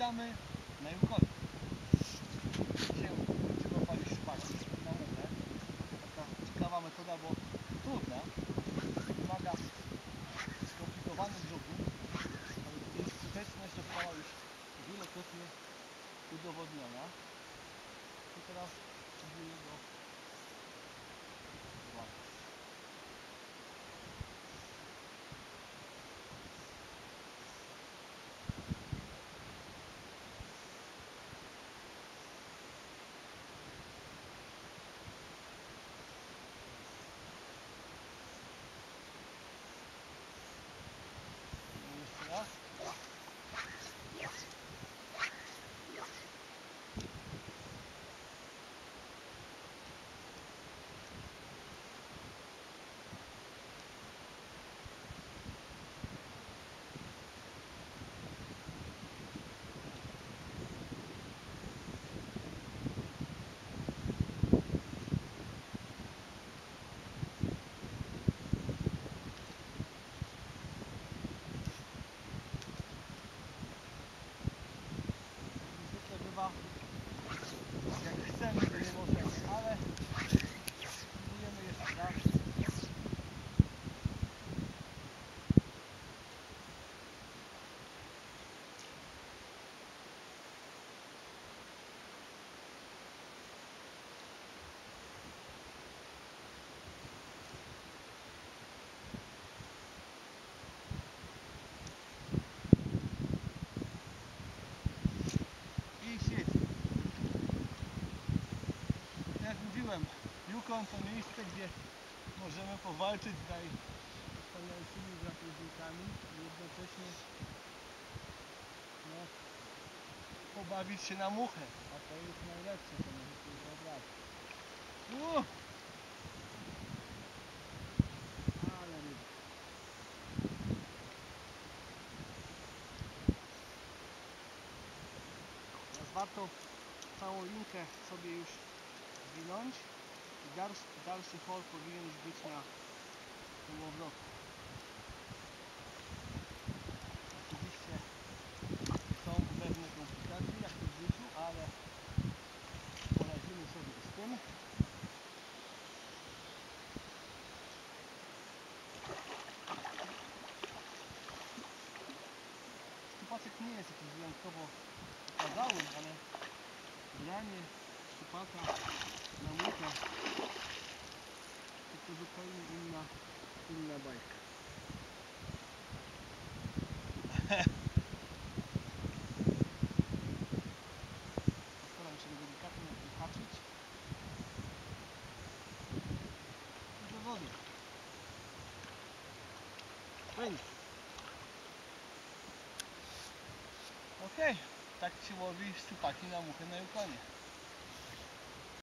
Witamy na Jukonie. Dzisiaj będziemy palić szpaki na muchę. Taka ciekawa metoda, bo trudna. Wymaga skomplikowanych żołdu, ale jej skuteczność została już wielokrotnie udowodniona. I teraz próbuję go To miejsce, gdzie możemy powalczyć z najwspanialszymi drapieżnikami i jednocześnie no, pobawić się na muchę. A to jest najlepsze, sobie wyobrazić. Uuu! Ale warto całą linkę sobie już zwinąć dalszy, dalszy hol powinien już być na półowrotu. Oczywiście są pewne komplikacje jak to w życiu, ale poradzimy sobie z tym. Szczupaczek nie jest jakiś wyjątkowo okazały, ale branie szczupaka na muchę to zupełnie inna, inna bajka. Staram się delikatnie wyhaczyć. Do wody. Pędź. Okej, tak się łowi szczupaki na muchę na Yukonie.